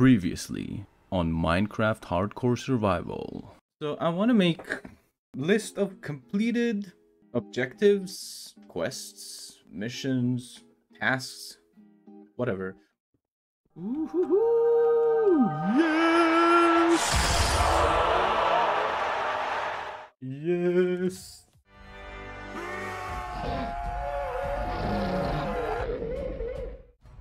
Previously on Minecraft Hardcore Survival. So I want to make list of completed objectives, quests, missions, tasks, whatever. Ooh, yes! Yes!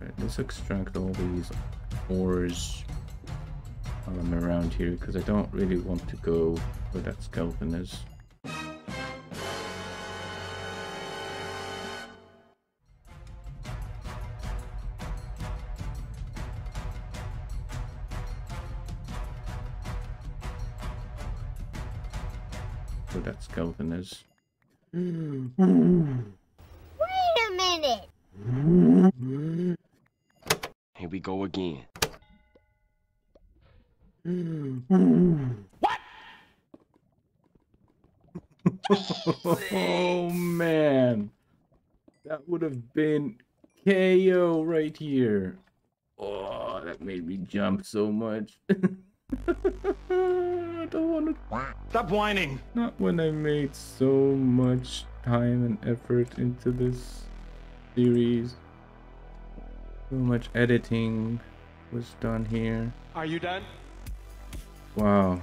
Alright, let's extract all these ores while I'm around here because I don't really want to go where that skeleton is. Where that skeleton is. Wait a minute. Here we go again. Oh man, that would have been KO right here. Oh, that made me jump so much. I don't want to. Stop whining. Not when I made so much time and effort into this series. So much editing was done here. Are you done? Wow.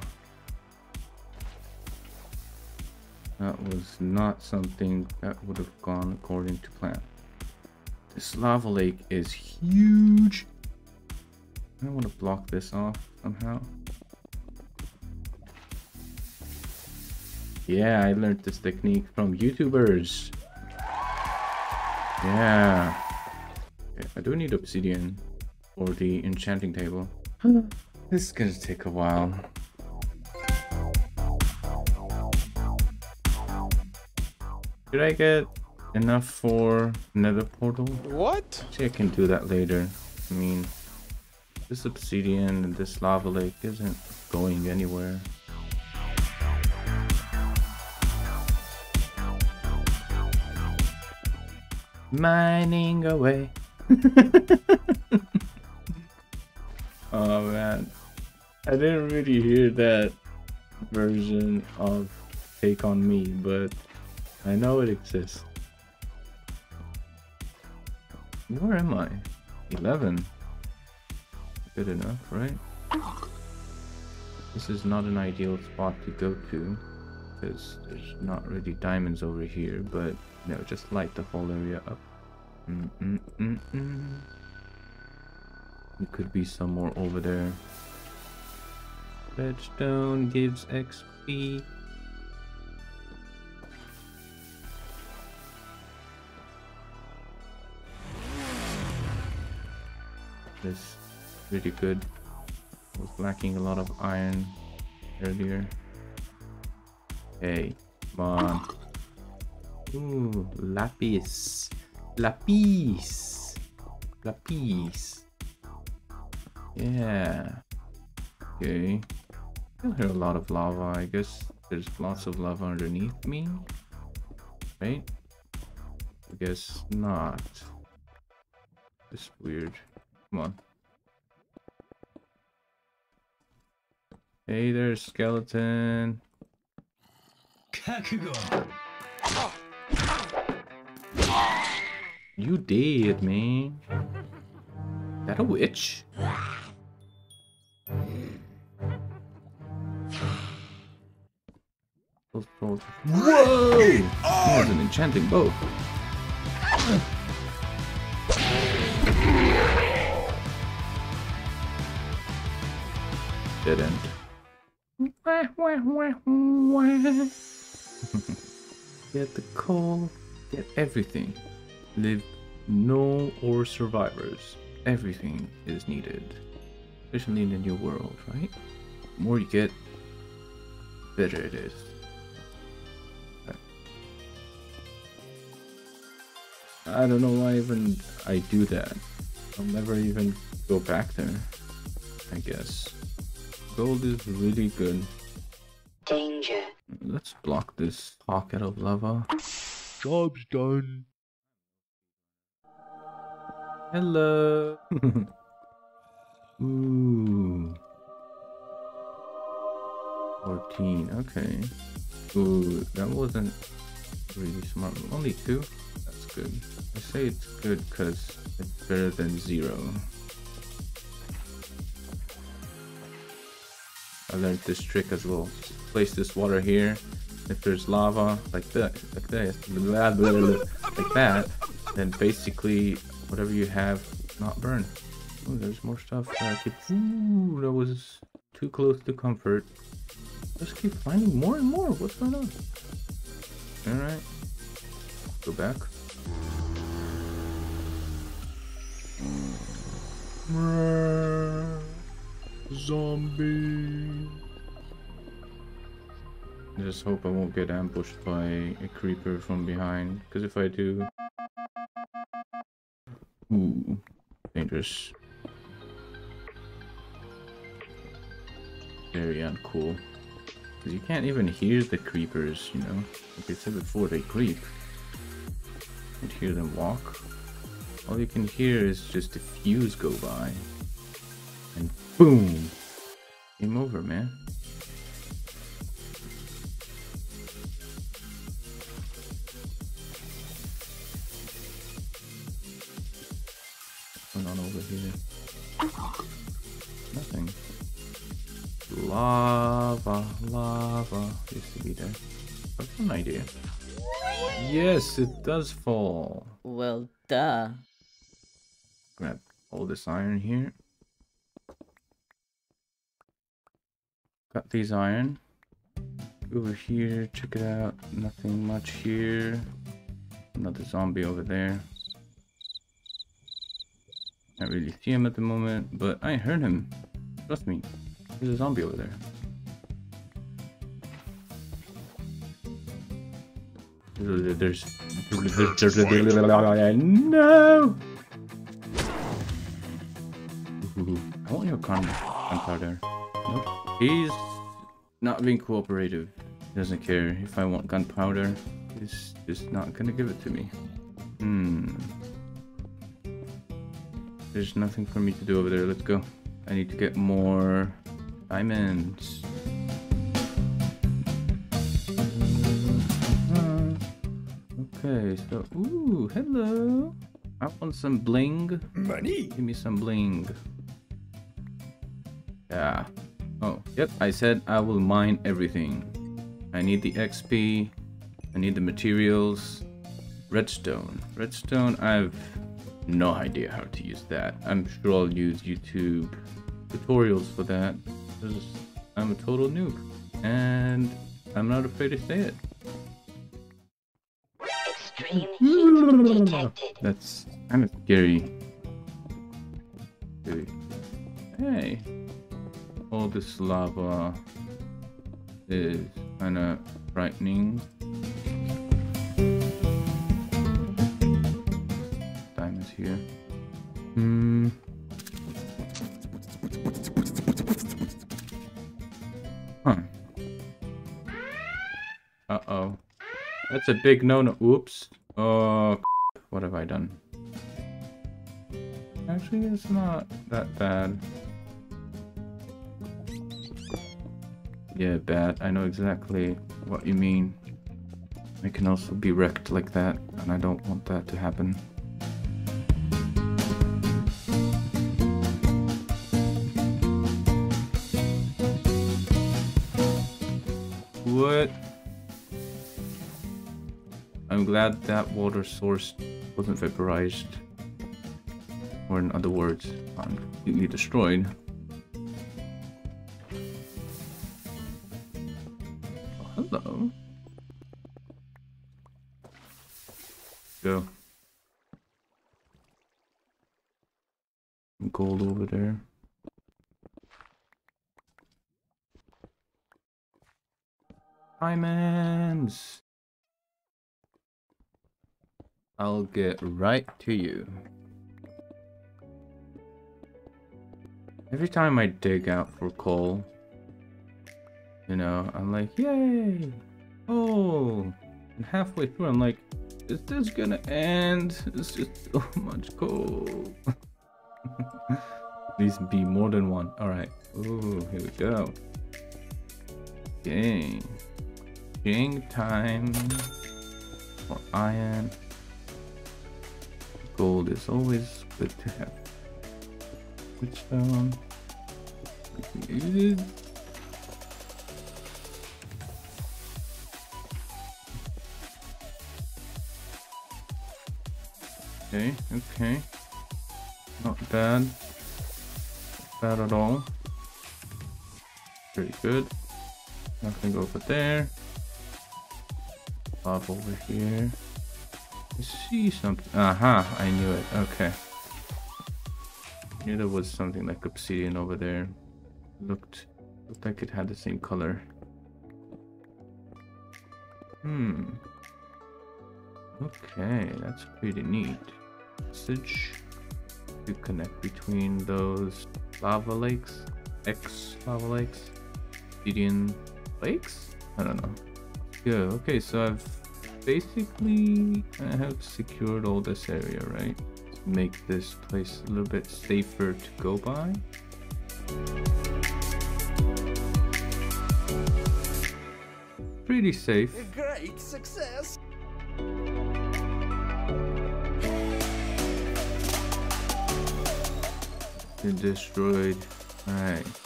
That was not something that would have gone according to plan. This lava lake is huge. I want to block this off somehow. Yeah, I learned this technique from YouTubers. Yeah. I do need obsidian for the enchanting table. This is gonna take a while. Did I get enough for nether portal? What? Actually, I can do that later. I mean, this obsidian and this lava lake isn't going anywhere. Mining away. oh man. I didn't really hear that version of Take on Me, but I know it exists. Where am I? 11. Good enough, right? This is not an ideal spot to go to because there's not really diamonds over here, but no, just light the whole area up. Mm -mm -mm It could be somewhere over there. Redstone gives XP. This pretty good. Was lacking a lot of iron earlier. Hey, come on. Ooh, lapis. Lapis. Lapis. Yeah. Okay. I hear a lot of lava. I guess there's lots of lava underneath me. Right? I guess not. This weird. Come on. Hey there, skeleton. You did, man. That a witch? Whoa! That was an enchanting bow. Didn't. get the coal, get everything. Live no or survivors. Everything is needed. Especially in the new world, right? The more you get, better it is. I don't know why even I do that. I'll never even go back there, I guess. Gold is really good. Danger. Let's block this pocket of lava. Job's done. Hello. Ooh. 14, okay. Ooh, that wasn't really smart. Only two? Good. I say it's good because it's better than zero. I learned this trick as well. Just place this water here. If there's lava like that, like blah, like that, then basically whatever you have not burn. Oh, there's more stuff that I could. Ooh, that was too close to comfort. Let's keep finding more and more. What's going on? Alright. Go back. Zombie. Just hope I won't get ambushed by a creeper from behind. Because if I do... Ooh. Dangerous. Very uncool. Because you can't even hear the creepers, you know? Like I said before, they creep. Hear them walk. All you can hear is just a fuse go by. And boom! Game over, man. What's going on over here? Nothing. Lava, lava used to be there. That's an idea. Yes, it does fall. Well, duh. Grab all this iron here. Got these iron. Over here, check it out. Nothing much here. Another zombie over there. Can't really see him at the moment, but I heard him. Trust me. There's a zombie over there. There's, there's, no. Ooh, I want your gun, gunpowder. Nope. He's not being cooperative. He doesn't care if I want gunpowder. He's just not gonna give it to me. Hmm. There's nothing for me to do over there. Let's go. I need to get more diamonds. Okay, so ooh, hello. I want some bling. Money. Give me some bling. Yeah. Oh, yep. I said I will mine everything. I need the XP. I need the materials. Redstone. Redstone, I've no idea how to use that. I'm sure I'll use YouTube tutorials for that. I'm a total noob. And I'm not afraid to say it. That's kind of scary. Hey. All this lava is kind of frightening. That's a big no-no. Oops. Oh, what have I done? Actually, it's not that bad. Yeah, bad. I know exactly what you mean. I can also be wrecked like that, and I don't want that to happen. I'm glad that water source wasn't vaporized. Or in other words, completely destroyed. Oh, hello. Go. Gold over there. Diamonds! I'll get right to you. Every time I dig out for coal, you know, I'm like, yay! Oh! And halfway through, I'm like, is this gonna end? It's just so much coal. Please be more than one. Alright. Oh, here we go. Okay. Jing time. For iron. Gold is always good to have. Which um, stone? Good. Okay, okay. Not bad. Not bad at all. Pretty good. Not gonna go over there. Pop over here. I see something. Aha, I knew it. Okay. Knew there was something like obsidian over there. Looked looked like it had the same color. Hmm. Okay, that's pretty neat. Message to connect between those lava lakes, X lava lakes, obsidian lakes. I don't know. Good. Okay, so I've basically I have secured all this area, right? Make this place a little bit safer to go by. Pretty safe. Great success! Destroyed. Alright.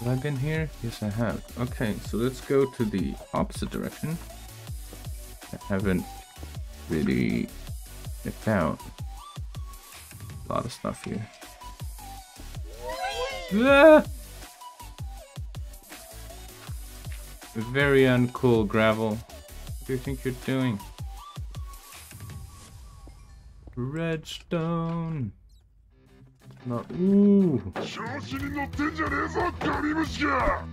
Have in here? Yes, I have. Okay, so let's go to the opposite direction. I haven't really found a lot of stuff here. Ah! Very uncool, Gravel. What do you think you're doing? Redstone. Not. Ooh. 調子に乗ってんじゃねえぞガリ虫が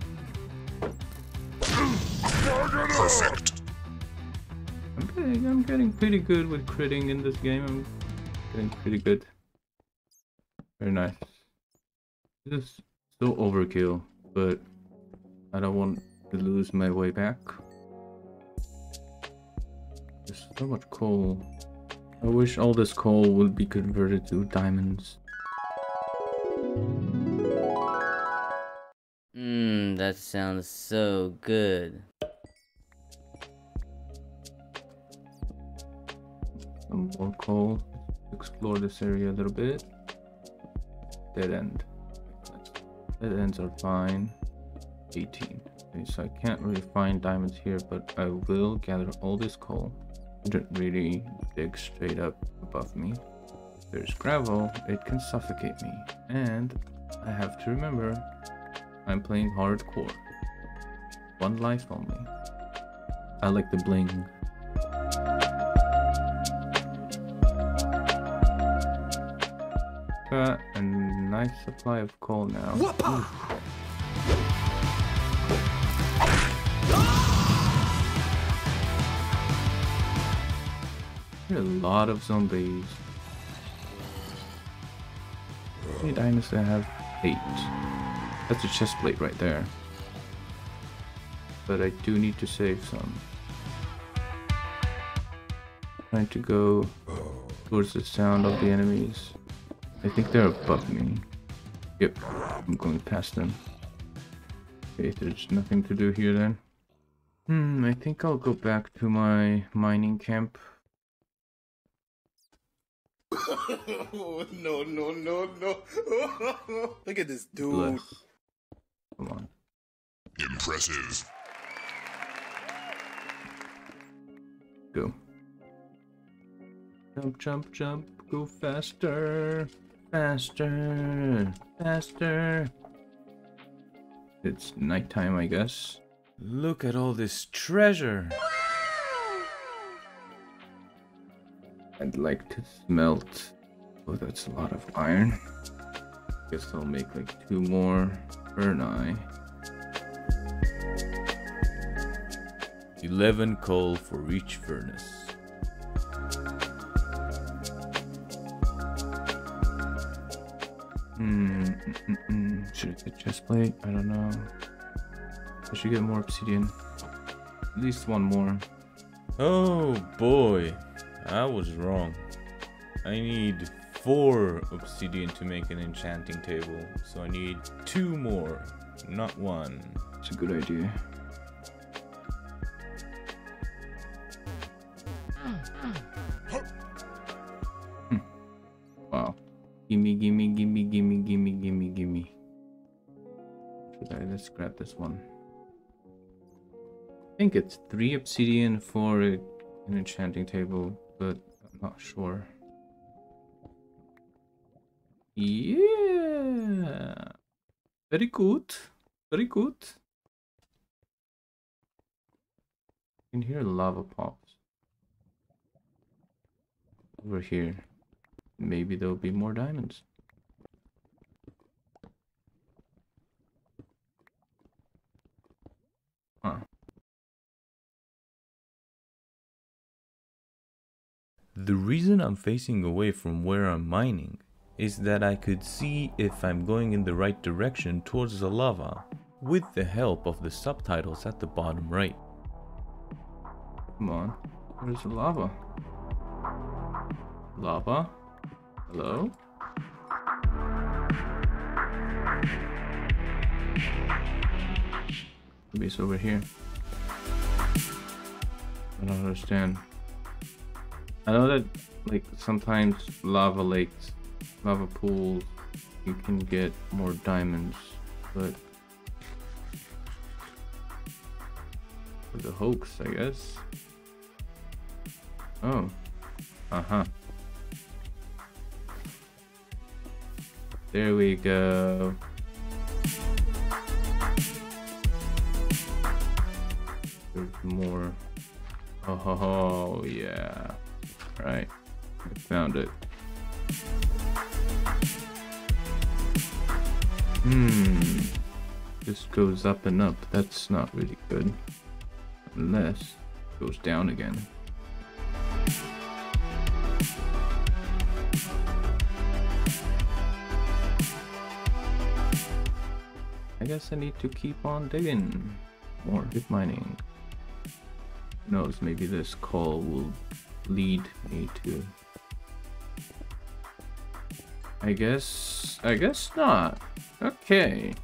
バカな I'm getting, I'm getting pretty good with critting in this game. I'm getting pretty good. Very nice. This is so overkill, but I don't want to lose my way back. There's so much coal. I wish all this coal would be converted to diamonds. Mmm, that sounds so good. Some more coal. Explore this area a little bit. Dead end. Dead ends are fine. 18. Okay, so I can't really find diamonds here, but I will gather all this coal. Didn't really dig straight up above me. There's gravel, it can suffocate me. And I have to remember, I'm playing hardcore. One life only. I like the bling. Got a nice supply of coal now. There are a lot of zombies. How many diamonds I have? Eight. That's a chest plate right there. But I do need to save some. Trying to go towards the sound of the enemies. I think they're above me. Yep, I'm going past them. Okay, there's nothing to do here then. Hmm, I think I'll go back to my mining camp. oh, no, no, no, no. Look at this dude. Bless. Come on. Impressive. Go. Jump, jump, jump. Go faster. Faster. Faster. It's nighttime, I guess. Look at all this treasure. I'd like to smelt. Oh, that's a lot of iron. Guess I'll make like two more furnace. 11 coal for each furnace. Hmm. mm, mm, mm. Should I get chest plate? I don't know. I should get more obsidian. At least one more. Oh boy, I was wrong. I need four obsidian to make an enchanting table, so I need two more. Not one. It's a good idea. Hmm. Wow. Gimme, gimme, gimme, gimme, gimme, gimme, gimme. I? Let's grab this one. I think it's three obsidian for an enchanting table, but I'm not sure. Yeah. Very good. Very good. You can hear lava pops. Over here. Maybe there'll be more diamonds. Huh. The reason I'm facing away from where I'm mining is that I could see if I'm going in the right direction towards the lava with the help of the subtitles at the bottom right. Come on. Where's the lava? Lava? Hello? Maybe it's over here. I don't understand. I know that, like, sometimes lava lakes, lava pools, you can get more diamonds, but the hoax, I guess. Oh. Uh huh. There we go. There's more. Oh, yeah. Right. I found it. Hmm. This goes up and up. That's not really good. Unless it goes down again. I guess I need to keep on digging. More bit mining. Who knows, maybe this call will lead me to I guess I guess not. Okay.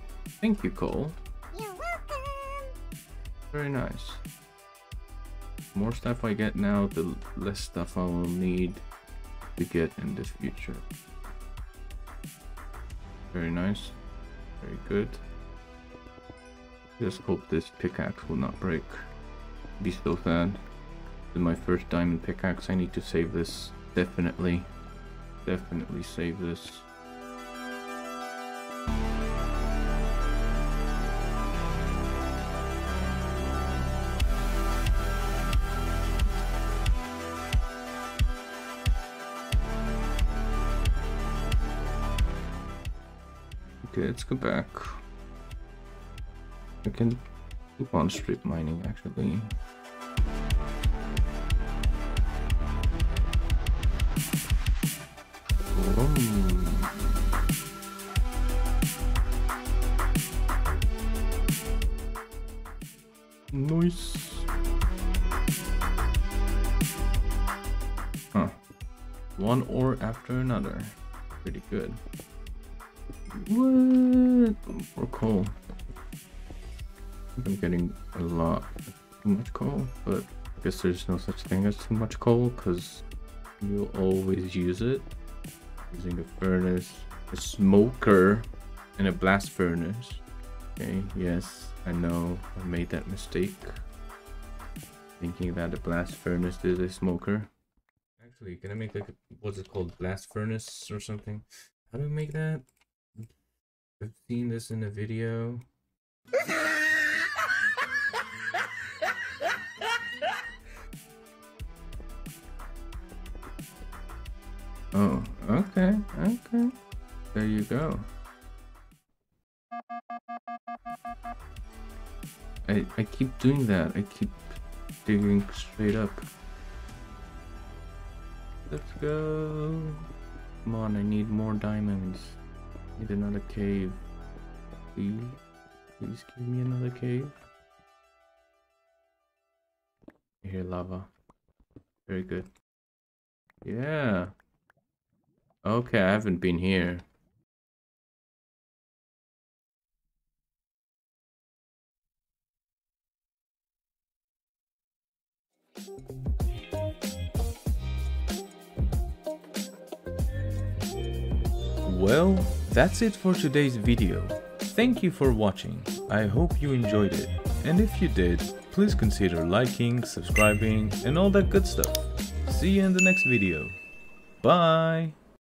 Thank you, Cole. You're welcome. Very nice. More stuff I get now, the less stuff I will need to get in the future. Very nice. Very good. Just hope this pickaxe will not break. Be so sad. This is my first diamond pickaxe. I need to save this. Definitely. Definitely save this. Okay, let's go back. I can keep on strip mining actually. Nice. Huh. One ore after another. Pretty good. What? More coal. I'm getting a lot too much coal, but I guess there's no such thing as too much coal because you'll always use it. Using a furnace, a smoker, and a blast furnace. Okay, yes, I know I made that mistake. Thinking that a blast furnace is a smoker. Actually, can I make like a, what's it called? Blast furnace or something? How do we make that? I've seen this in a video. Oh, okay, okay. There you go. I I keep doing that. I keep digging straight up. Let's go. Come on, I need more diamonds. Need another cave. Please, please give me another cave. I hear lava. Very good. Yeah. Okay, I haven't been here. Well, that's it for today's video. Thank you for watching. I hope you enjoyed it. And if you did, please consider liking, subscribing, and all that good stuff. See you in the next video. Bye!